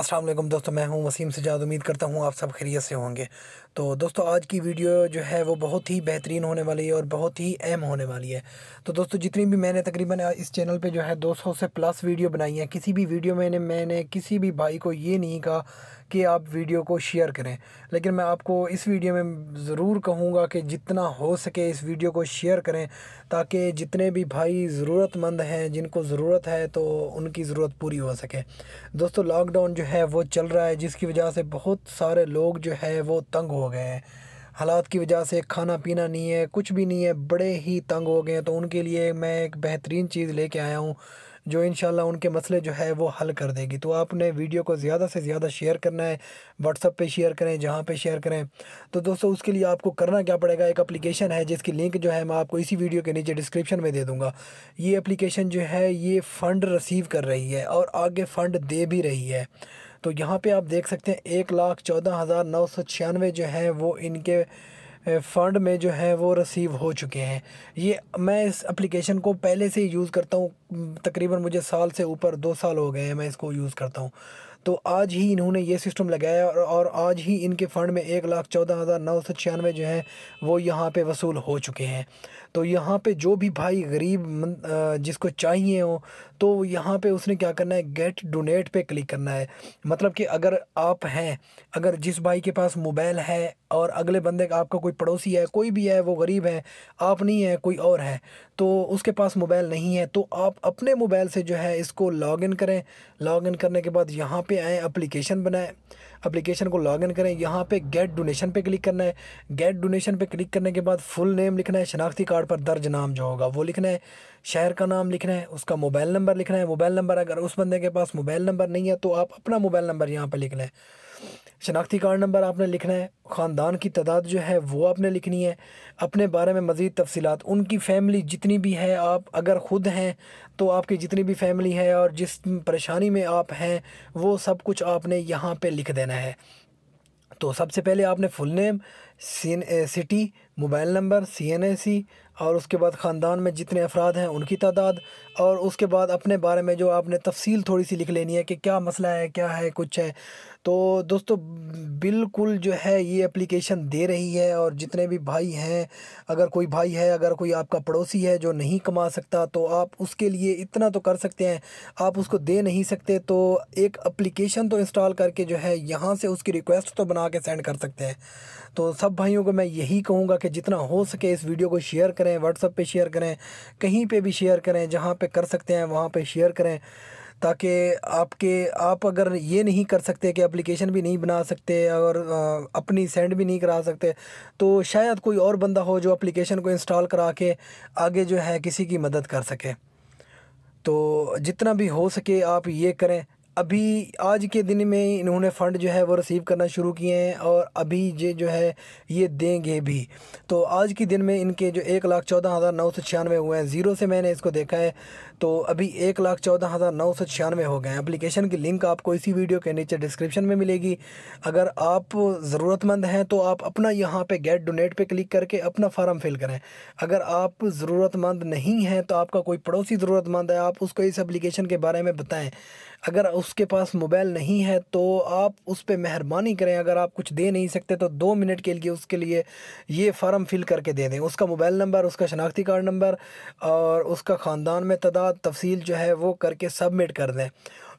السلام علیکم دوستو، میں ہوں وسیم سجاد، امید کرتا ہوں آپ سب خیریت سے ہوں گے۔ تو دوستو، آج کی ویڈیو جو ہے وہ بہت ہی بہترین ہونے والی ہے اور بہت ہی اہم ہونے والی ہے۔ تو دوستو، جتنی بھی میں نے تقریباً اس چینل پہ جو ہے دو سو سے پلس ویڈیو بنائی ہیں، کسی بھی ویڈیو میں نے میں نے کسی بھی بھائی کو یہ نہیں کہا کہ آپ ویڈیو کو شیئر کریں۔ لیکن میں آپ کو اس ویڈیو میں ضرور کہوں گا کہ جتنا ہو سکے اس ویڈیو کو شیئر کریں، تاکہ جتنے بھی بھائی ضرورت مند ہیں، جن کو ضرورت ہے تو ان کی ضرورت پوری ہو سکے۔ دوستو، لاک ڈاؤن جو ہے وہ چل رہا ہے، جس کی وجہ سے بہت سارے لوگ جو ہے وہ تنگ ہو گئے ہیں۔ حالات کی وجہ سے کھانا پینا نہیں ہے، کچھ بھی نہیں ہے، بڑے ہی تنگ ہو گئے ہیں۔ تو ان کے لیے میں ایک بہترین چیز لے کے آیا ہوں۔ جو انشاءاللہ ان کے مسئلے جو ہے وہ حل کر دے گی۔ تو آپ نے ویڈیو کو زیادہ سے زیادہ شیئر کرنا ہے واٹس اپ پہ شیئر کریں، جہاں پہ شیئر کریں۔ تو دوستو، اس کے لیے آپ کو کرنا کیا پڑے گا؟ ایک اپلیکیشن ہے، جس کی لنک جو ہے میں آپ کو اسی ویڈیو کے نیچے ڈسکرپشن میں دے دوں گا۔ یہ اپلیکیشن جو ہے، یہ فنڈ رسیو کر رہی ہے اور آگے فنڈ دے بھی رہی ہے۔ تو یہاں پہ آپ دیکھ سکتے ہیں، ایک لاکھ چودہ ہزار نو سو چھیانوے جو ہیں وہ ان کے فنڈ میں جو ہے وہ رسیو ہو چکے ہیں۔ یہ میں اس اپلیکیشن کو پہلے سے یوز کرتا ہوں، تقریباً مجھے سال سے اوپر دو سال ہو گئے ہیں میں اس کو یوز کرتا ہوں۔ تو آج ہی انہوں نے یہ سسٹم لگایا اور آج ہی ان کے فنڈ میں ایک لاکھ چودہ ہزار نو سو چھیانوے جو ہیں وہ یہاں پہ وصول ہو چکے ہیں۔ تو یہاں پہ جو بھی بھائی غریب جس کو چاہیے ہوں، تو یہاں پہ اس نے کیا کرنا ہے؟ گیٹ ڈونیٹ پہ کلک کرنا ہے۔ مطلب کہ اگر آپ ہیں، اگر جس بھائی کے پاس موبائل ہے اور اگلے بندے کا آپ کا کوئی پڑوسی ہے، کوئی بھی ہے، وہ غریب ہے، آپ نہیں ہے کوئی اور ہے، تو اس کے پاس موبائل نہیں ہے، تو آپ اپنے موبائل سے جو ہے اس کو لاگ ان کریں۔ لاگ ان کرنے کے بعد یہاں پہ آئیں اپلیکیشن بنائیں اپلیکیشن کو لاگ ان کریں، یہاں پہ گیٹ ڈونیشن پہ کلک کرنا ہے۔ گیٹ ڈونیشن پہ کلک کرنے کے بعد فل نیم لکھنا ہے، شناختی کارڈ پر درج نام جو ہوگا وہ لکھنا ہے۔ شہر کا نام لکھنا ہے، اس کا موبائل نمبر لکھنا ہے۔ موبائل نمبر اگر اس بندے کے پاس موبائل نمبر نہیں ہے تو آپ اپنا موبائل نمبر یہاں پہ لکھنا ہے شناختی کارڈ نمبر آپ نے لکھنا ہے، خاندان کی تعداد جو ہے وہ آپ نے لکھنی ہے۔ اپنے بارے میں مزید تفصیلات، ان کی فیملی جتنی بھی ہے، آپ اگر خود ہیں تو آپ کی جتنی بھی فیملی ہے اور جس پریشانی میں آپ ہیں، وہ سب کچھ آپ نے یہاں پہ لکھ دینا ہے۔ تو سب سے پہلے آپ نے full name city mobile number, C N A C اور اس کے بعد خاندان میں جتنے افراد ہیں، ان کی تعداد اور اس کے بعد اپنے بارے میں جو آپ نے تفصیل تھوڑی سی لکھ لینی ہے کہ کیا مسئلہ ہے، کیا ہے، کچھ ہے۔ تو دوستو، بالکل جو ہے یہ اپلیکیشن دے رہی ہے اور جتنے بھی بھائی ہیں، اگر کوئی بھائی ہے، اگر کوئی آپ کا پڑوسی ہے جو نہیں کما سکتا، تو آپ اس کے لیے اتنا تو کر سکتے ہیں، آپ اس کو دے نہیں سکتے۔ تو ایک اپلیکیشن تو انسٹال کر کے جو ہے یہاں سے اس کی ریکویسٹ تو بنا کے سینڈ کر سکتے ہیں۔ تو سب بھائیوں کو میں یہی کہوں گا کہ جتنا ہو سکے اس ویڈیو کو شیئر کریں واٹس اپ پہ شیئر کریں، کہیں پہ بھی شیئر کریں، جہاں پہ کر سکتے ہیں وہاں پہ شیئر کریں، تاکہ آپ کے، آپ اگر یہ نہیں کر سکتے کہ اپلیکیشن بھی نہیں بنا سکتے، اور اپنی سینڈ بھی نہیں کرا سکتے، تو شاید کوئی اور بندہ ہو جو اپلیکیشن کو انسٹال کرا کے آگے جو ہے کسی کی مدد کر سکے۔ تو جتنا بھی ہو سکے آپ یہ کریں۔ ابھی آج کے دن میں انہوں نے فنڈ جو ہے وہ رسیو کرنا شروع کیے ہیں اور ابھی یہ جو ہے یہ دیں گے بھی۔ تو آج کے دن میں ان کے جو ایک لاکھ چودہ ہزار نو سو چھیانوے ہوئے ہیں۔ زیرو سے میں نے اس کو دیکھا ہے۔ تو ابھی ایک لاکھ چودہ ہزار نو سو چھیانوے ہو گئے ہیں۔ اپلیکیشن کی لنک آپ کو اسی ویڈیو کے نیچے ڈسکرپشن میں ملے گی۔ اگر آپ ضرورت مند ہیں تو آپ اپنا یہاں پہ گیٹ ڈونیٹ پہ کلک کر کے اپنا فارم فل کریں۔ اگر آپ ضرورت مند نہیں ہیں تو آپ کا کوئی پڑوسی ضرورت مند ہے، آپ اس کو اس اپلیکیشن کے بارے میں بتائیں۔ اگر اس کے پاس موبائل نہیں ہے تو آپ اس پہ مہربانی کریں، اگر آپ کچھ دے نہیں سکتے تو دو منٹ کے لیے اس کے لیے یہ فارم فل کر کے دے دیں۔ اس کا موبائل نمبر، اس کا شناختی کارڈ نمبر اور اس کا خاندان میں تعداد تفصیل جو ہے وہ کر کے سبمٹ کر دیں۔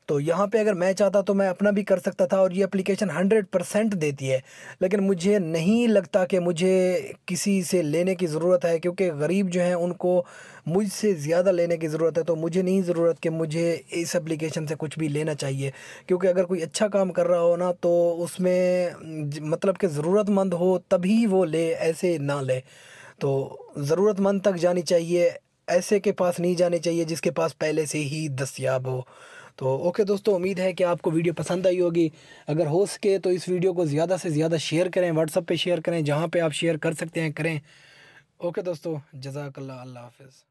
تو یہاں پہ اگر میں چاہتا تو میں اپنا بھی کر سکتا تھا اور یہ اپلیکیشن ہنڈریڈ پرسینٹ دیتی ہے۔ لیکن مجھے نہیں لگتا کہ مجھے کسی سے لینے کی ضرورت ہے، کیونکہ غریب جو ہیں ان کو مجھ سے زیادہ لینے کی ضرورت ہے، تو مجھے نہیں ضرورت کہ مجھے اس اپلیکیشن سے کچھ بھی لینا چاہیے۔ کیونکہ اگر کوئی اچھا کام کر رہا ہو نا، تو اس میں مطلب کہ ضرورت مند ہو تبھی وہ لے، ایسے نہ لے۔ تو ضرورت مند تک جانی چاہیے، ایسے کے پاس نہیں جانے چاہیے جس کے پاس پہلے سے ہی دستیاب ہو۔ تو اوکے دوستو، امید ہے کہ آپ کو ویڈیو پسند آئی ہوگی۔ اگر ہو سکے تو اس ویڈیو کو زیادہ سے زیادہ شیئر کریں واٹس اپ پہ شیئر کریں، جہاں پہ آپ شیئر کر سکتے ہیں، کریں۔ اوکے دوستو، جزاک اللہ اللہ حافظ۔